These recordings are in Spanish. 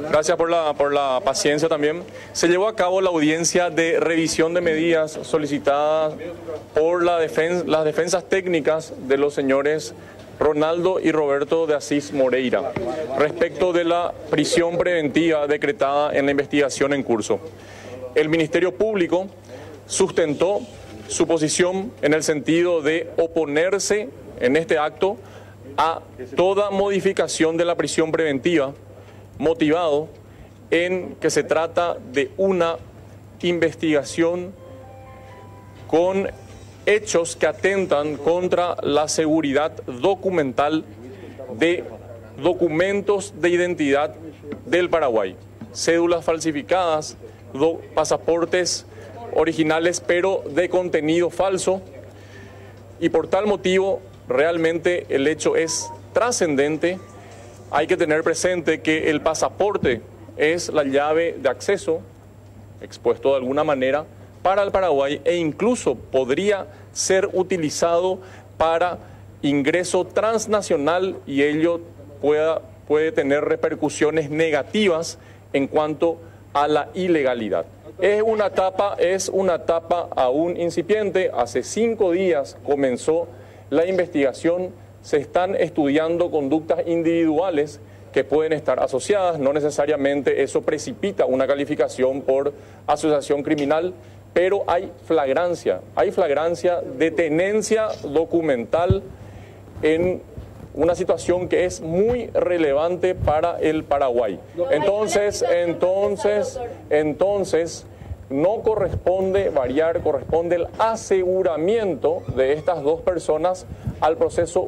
Gracias por la, por la paciencia también. Se llevó a cabo la audiencia de revisión de medidas solicitadas por la las defensas técnicas de los señores Ronaldo y Roberto de Asís Moreira respecto de la prisión preventiva decretada en la investigación en curso. El Ministerio Público sustentó su posición en el sentido de oponerse en este acto a toda modificación de la prisión preventiva motivado en que se trata de una investigación con hechos que atentan contra la seguridad documental de documentos de identidad del Paraguay, cédulas falsificadas, pasaportes originales pero de contenido falso y por tal motivo realmente el hecho es trascendente. Hay que tener presente que el pasaporte es la llave de acceso, expuesto de alguna manera, para el Paraguay e incluso podría ser utilizado para ingreso transnacional y ello pueda, puede tener repercusiones negativas en cuanto a la ilegalidad. Es una etapa, es una etapa aún incipiente. Hace cinco días comenzó la investigación. Se están estudiando conductas individuales que pueden estar asociadas. No necesariamente eso precipita una calificación por asociación criminal, pero hay flagrancia, hay flagrancia de tenencia documental en una situación que es muy relevante para el Paraguay. Entonces, entonces, entonces, no corresponde variar, corresponde el aseguramiento de estas dos personas al proceso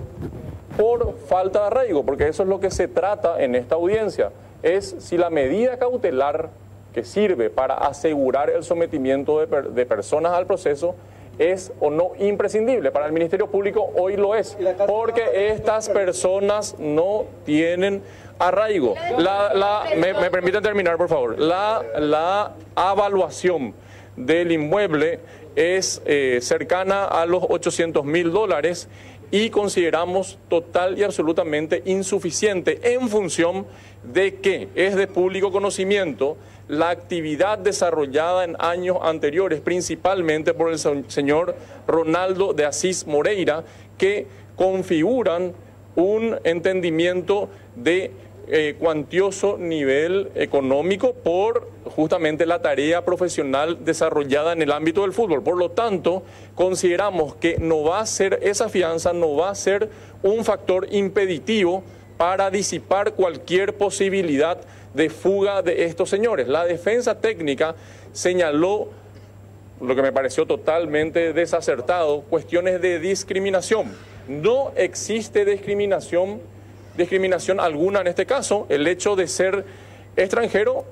por falta de arraigo, porque eso es lo que se trata en esta audiencia, es si la medida cautelar que sirve para asegurar el sometimiento de, per- de personas al proceso es o no imprescindible. Para el Ministerio Público hoy lo es, porque estas personas no tienen arraigo. La, me permiten terminar, por favor. La, la evaluación del inmueble es eh, cercana a los 800 mil dólares y consideramos total y absolutamente insuficiente en función de que es de público conocimiento la actividad desarrollada en años anteriores, principalmente por el se- señor Ronaldo de Asís Moreira, que configuran un entendimiento de eh, cuantioso nivel económico por justamente la tarea profesional desarrollada en el ámbito del fútbol. Por lo tanto, consideramos que no va a ser esa fianza, no va a ser un factor impeditivo para disipar cualquier posibilidad de fuga de estos señores. La defensa técnica señaló lo que me pareció totalmente desacertado, cuestiones de discriminación. No existe discriminación, discriminación alguna en este caso. El hecho de ser extranjero,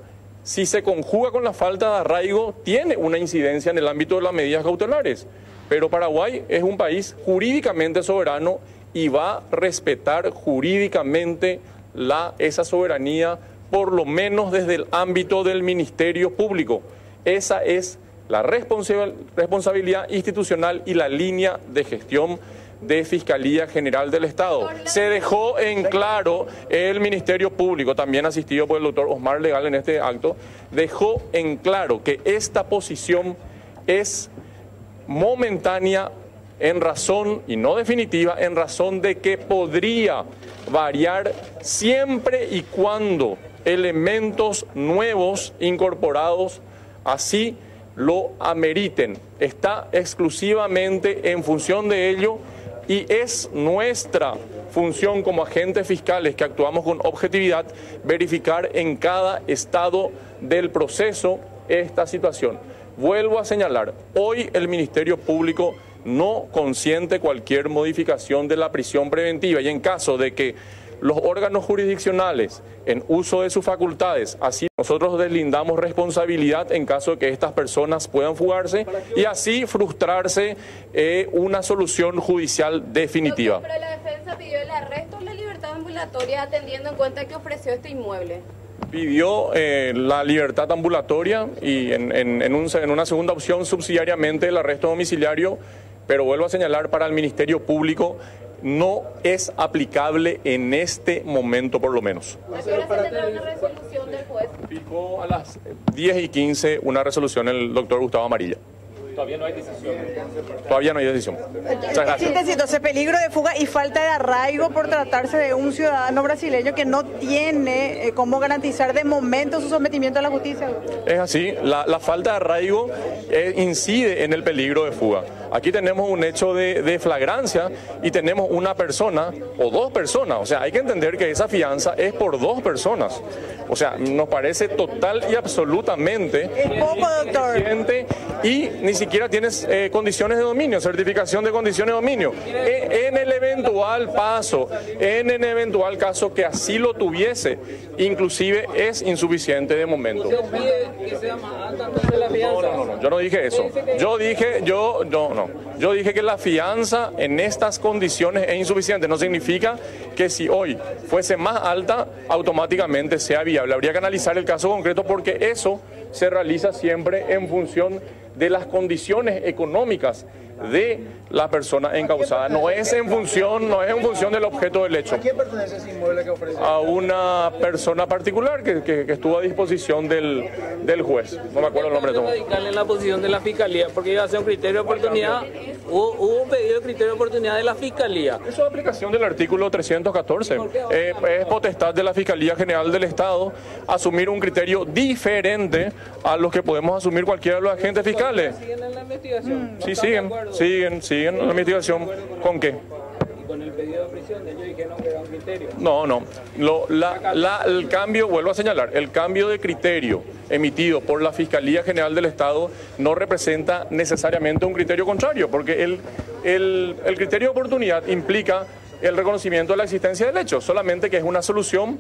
si se conjuga con la falta de arraigo, tiene una incidencia en el ámbito de las medidas cautelares. Pero Paraguay es un país jurídicamente soberano y va a respetar jurídicamente esa soberanía, por lo menos desde el ámbito del Ministerio Público. Esa es la responsa- responsabilidad institucional y la línea de gestión de Fiscalía General del Estado. Se dejó en claro el Ministerio Público, también asistido por el doctor Osmar Legal en este acto, dejó en claro que esta posición es momentánea en razón, y no definitiva, en razón de que podría variar siempre y cuando elementos nuevos incorporados así lo ameriten. Está exclusivamente en función de ello y es nuestra función como agentes fiscales que actuamos con objetividad verificar en cada estado del proceso esta situación. Vuelvo a señalar, hoy el Ministerio Público no consiente cualquier modificación de la prisión preventiva y en caso de que los órganos jurisdiccionales en uso de sus facultades, así nosotros deslindamos responsabilidad en caso de que estas personas puedan fugarse y así frustrarse eh, una solución judicial definitiva. Pero la defensa pidió el arresto o la libertad ambulatoria atendiendo en cuenta que ofreció este inmueble. Pidió eh, la libertad ambulatoria y en, en- en un- en una segunda opción subsidiariamente el arresto domiciliario, pero vuelvo a señalar para el Ministerio Público no es aplicable en este momento por lo menos. ¿A qué hora se tendrá una resolución del Publicó a las 10 y 15 una resolución el doctor Gustavo Amarilla. Todavía no hay decisión. Todavía no hay decisión. Muchas gracias. Síntesis, entonces peligro de fuga y falta de arraigo por tratarse de un ciudadano brasileño que no tiene eh, cómo garantizar de momento su sometimiento a la justicia. Es así, la, la falta de arraigo eh, incide en el peligro de fuga. Aquí tenemos un hecho de, de flagrancia y tenemos una persona o dos personas. O sea, hay que entender que esa fianza es por dos personas. O sea, nos parece total y absolutamente poco, doctor. suficiente y ni siquiera tienes eh, condiciones de dominio, certificación de condiciones de dominio. E- en el eventual paso, en el eventual caso que así lo tuviese, inclusive es insuficiente de momento. fianza. No, no, no, yo no dije eso. Yo dije, yo, no, no. Yo dije que la fianza en estas condiciones es insuficiente. No significa que si hoy fuese más alta, automáticamente sea viable. Habría que analizar el caso concreto porque eso se realiza siempre en función de las condiciones económicas de la persona encausada. No es en función, no es en función del objeto del hecho. ¿A quién pertenece ese inmueble que ofrece? A una persona particular que, que- que estuvo a disposición del, del juez. No me acuerdo el nombre de todo. radical en la posición de la fiscalía, porque iba a ser un criterio de oportunidad. Hubo, hubo un pedido de criterio de oportunidad de la fiscalía. Eso es aplicación del artículo 314. Eh, es potestad de la Fiscalía General del Estado asumir un criterio diferente a los que podemos asumir cualquiera de los agentes fiscales. ¿Siguen en la investigación? ¿No Sí, de siguen, siguen, siguen en la investigación. ¿Con qué? Y con el pedido de prisión, ellos dijeron que era un criterio. No, no. Lo- la- la- el cambio, vuelvo a señalar, el cambio de criterio emitido por la Fiscalía General del Estado no representa necesariamente un criterio contrario, porque el, el- el criterio de oportunidad implica el reconocimiento de la existencia del hecho, solamente que es una solución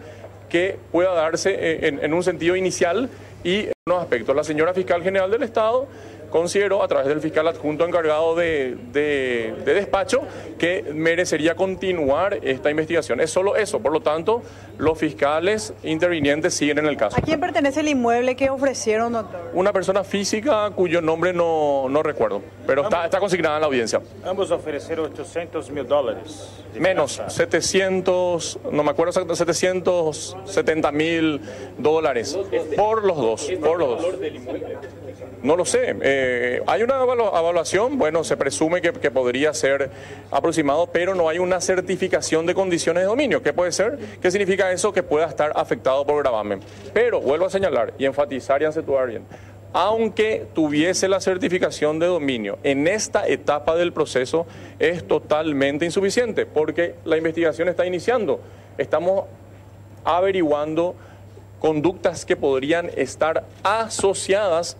que pueda darse eh, en, en un sentido inicial y en unos aspectos. La señora Fiscal General del Estado consideró, a través del fiscal adjunto encargado de, de- de despacho, que merecería continuar esta investigación. Es solo eso, por lo tanto, los fiscales intervinientes siguen en el caso. ¿A quién pertenece el inmueble que ofrecieron, doctor? Una persona física cuyo nombre no, no recuerdo, pero está, está consignada en la audiencia. Ambos ofreceram 800 mil dólares. Menos, fianza. 700, no me acuerdo exacto, 770 mil dólares por los dos, por los dos. No lo sé. Eh, hay una evalu- evaluación, bueno, se presume que, que podría ser aproximado, pero no hay una certificación de condiciones de dominio. ¿Qué puede ser? ¿Qué significa eso? Que pueda estar afectado por gravamen. Pero vuelvo a señalar y enfatizar y acentuar bien. Aunque tuviese la certificación de dominio, en esta etapa del proceso es totalmente insuficiente porque la investigación está iniciando. Estamos averiguando conductas que podrían estar asociadas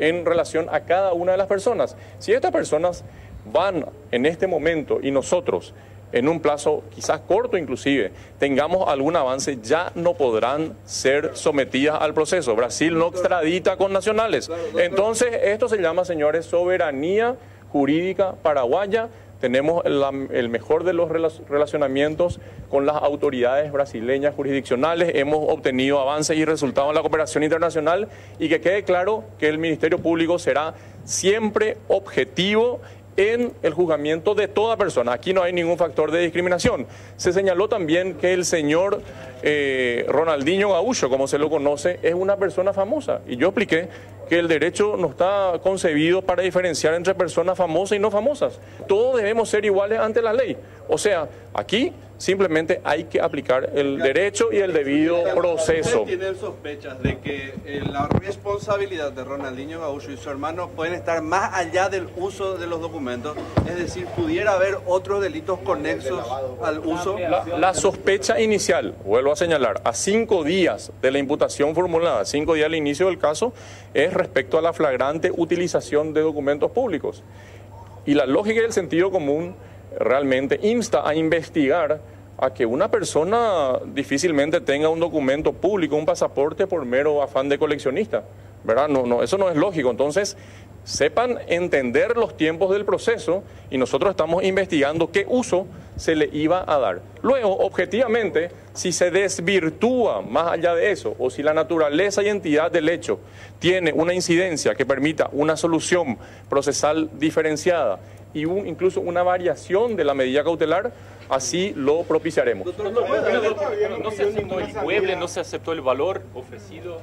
en relación a cada una de las personas. Si estas personas van en este momento y nosotros en un plazo quizás corto inclusive tengamos algún avance, ya no podrán ser sometidas al proceso. Brasil no extradita con nacionales. Entonces, esto se llama, señores, soberanía jurídica paraguaya. Tenemos el mejor de los rela- relacionamientos con las autoridades brasileñas jurisdiccionales. Hemos obtenido avances y resultados en la cooperación internacional y que quede claro que el Ministerio Público será siempre objetivo en el juzgamiento de toda persona. Aquí no hay ningún factor de discriminación. Se señaló también que el señor eh, Ronaldinho Gaúcho, como se lo conoce, es una persona famosa. Y yo expliqué que el derecho no está concebido para diferenciar entre personas famosas y no famosas. Todos debemos ser iguales ante la ley. O sea, aquí simplemente hay que aplicar el derecho y el debido proceso. ¿Ustedes tienen sospechas de que eh, la responsabilidad de Ronaldinho Gaúcho y su hermano pueden estar más allá del uso de los documentos? Es decir, pudiera haber otros delitos conexos al uso. La, la sospecha inicial, vuelvo a señalar, a cinco días de la imputación formulada, cinco días al inicio del caso, es respecto a la flagrante utilización de documentos públicos. Y la lógica y el sentido común realmente insta a investigar a que una persona difícilmente tenga un documento público, un pasaporte por mero afán de coleccionista. ¿Verdad? No, no, eso no es lógico. Entonces, sepan entender los tiempos del proceso y nosotros estamos investigando qué uso se le iba a dar. Luego, objetivamente, si se desvirtúa más allá de eso o si la naturaleza y entidad del hecho tiene una incidencia que permita una solución procesal diferenciada y un, incluso una variación de la medida cautelar, así lo propiciaremos. No, no, no, no se aceptó el mueble, no se aceptó el valor ofrecido.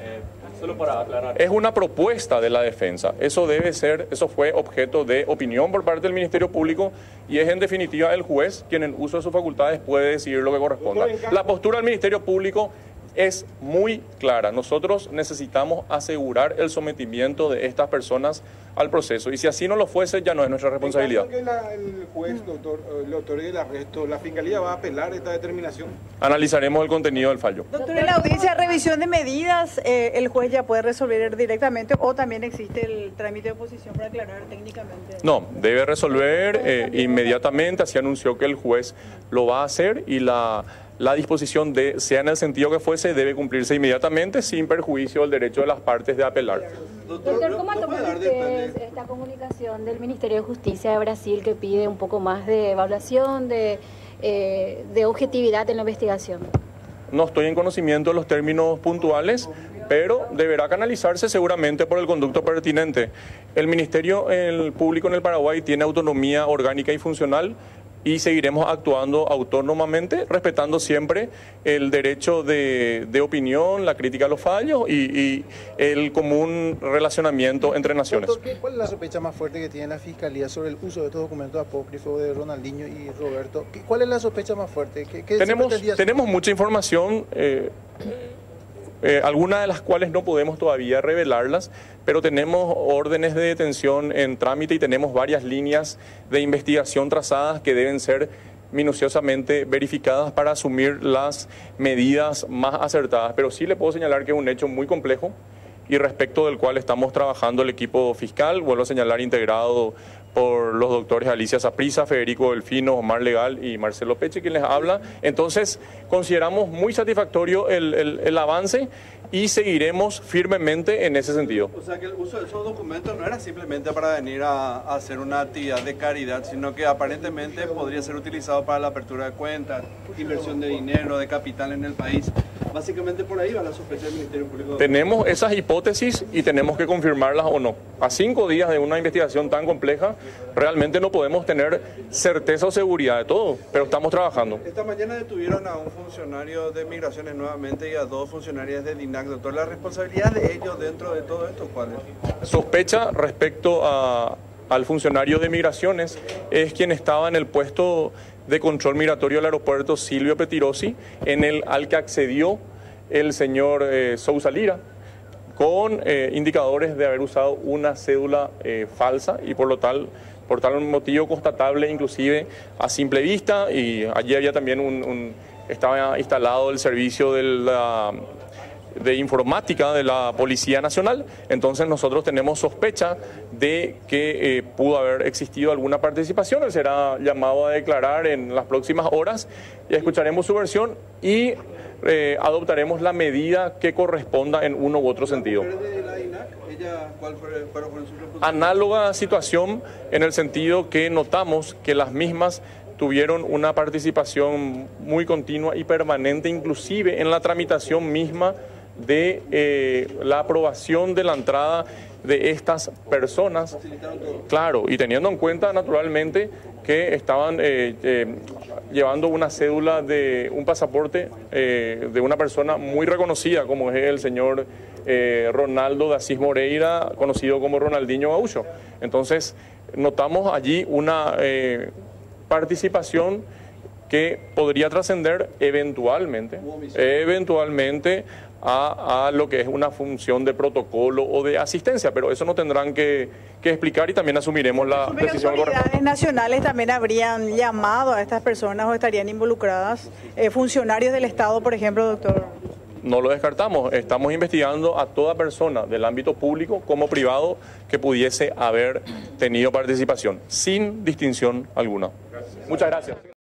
eh, solo para aclarar. Es una propuesta de la defensa. Eso debe ser, eso fue objeto de opinión por parte del Ministerio Público y es en definitiva el juez quien en uso de sus facultades puede decidir lo que corresponda. La postura del Ministerio Público es muy clara. Nosotros necesitamos asegurar el sometimiento de estas personas al proceso y si así no lo fuese ya no es nuestra responsabilidad. En caso que la- el juez doctor, eh, le otorgue el arresto, ¿la fiscalía va a apelar esta determinación? Analizaremos el contenido del fallo. Doctor, en la audiencia de revisión de medidas, eh, el juez ya puede resolver directamente o también existe el trámite de oposición para aclarar técnicamente. No, debe resolver eh, inmediatamente, así anunció que el juez lo va a hacer y la, la disposición de, sea en el sentido que fuese, debe cumplirse inmediatamente sin perjuicio del derecho de las partes de apelar. Doctor, ¿cómo ¿no puede toman dar ustedes detalle? esta comunicación del Ministerio de Justicia de Brasil que pide un poco más de evaluación, de, eh, de objetividad en la investigación? No estoy en conocimiento de los términos puntuales, pero deberá canalizarse seguramente por el conducto pertinente. El Ministerio el Público en el Paraguay tiene autonomía orgánica y funcional y seguiremos actuando autónomamente, respetando siempre el derecho de, de opinión, la crítica a los fallos y, y el común relacionamiento entre naciones. Doctor, ¿qué- ¿cuál es la sospecha más fuerte que tiene la Fiscalía sobre el uso de estos documentos apócrifos de Ronaldinho y Roberto? ¿Qué- ¿Cuál es la sospecha más fuerte? ¿Qué, qué Tenemos, tenemos mucha información, eh, eh, algunas de las cuales no podemos todavía revelarlas, pero tenemos órdenes de detención en trámite y tenemos varias líneas de investigación trazadas que deben ser minuciosamente verificadas para asumir las medidas más acertadas. Pero sí le puedo señalar que es un hecho muy complejo y respecto del cual estamos trabajando el equipo fiscal, vuelvo a señalar, integrado por los doctores Alicia Saprisa, Federico Delfino, Omar Legal y Marcelo Peche, quien les habla. Entonces, consideramos muy satisfactorio el, el- avance y seguiremos firmemente en ese sentido. O sea que el uso de esos documentos no era simplemente para venir a, a hacer una actividad de caridad, sino que aparentemente podría ser utilizado para la apertura de cuentas, inversión de dinero, de capital en el país. Básicamente por ahí va la sospecha del Ministerio Público. Tenemos esas hipótesis y tenemos que confirmarlas o no. A cinco días de una investigación tan compleja, realmente no podemos tener certeza o seguridad de todo, pero estamos trabajando. Esta mañana detuvieron a un funcionario de migraciones nuevamente y a dos funcionarias de DINAC. Doctor, ¿la responsabilidad de ellos dentro de todo esto cuál es? Sospecha respecto a- al funcionario de migraciones es quien estaba en el puesto de control migratorio del aeropuerto Silvio Petirosi, en el al que accedió el señor eh, Sousa Lira con eh, indicadores de haber usado una cédula eh, falsa y por lo tal por tal motivo constatable inclusive a simple vista y allí había también un, un- estaba instalado el servicio de la de informática de la Policía Nacional. Entonces nosotros tenemos sospecha de que eh, pudo haber existido alguna participación. Él será llamado a declarar en las próximas horas y escucharemos su versión y eh, adoptaremos la medida que corresponda en uno u otro sentido. Análoga situación en el sentido que notamos que las mismas tuvieron una participación muy continua y permanente, inclusive en la tramitación misma de eh, la aprobación de la entrada de estas personas. Claro, y teniendo en cuenta naturalmente que estaban eh, eh, llevando una cédula de un pasaporte eh, de una persona muy reconocida como es el señor Ronaldo de Asís Moreira, conocido como Ronaldinho Gaucho. Entonces, notamos allí una participación que podría trascender eventualmente, eventualmente a, a lo que es una función de protocolo o de asistencia, pero eso no tendrán que, que explicar y también asumiremos la Pero decisión corresponde. autoridades nacionales también habrían llamado a estas personas o estarían involucradas, eh, funcionarios del Estado, por ejemplo, doctor. No lo descartamos. Estamos investigando a toda persona del ámbito público como privado que pudiese haber tenido participación, sin distinción alguna. Muchas gracias.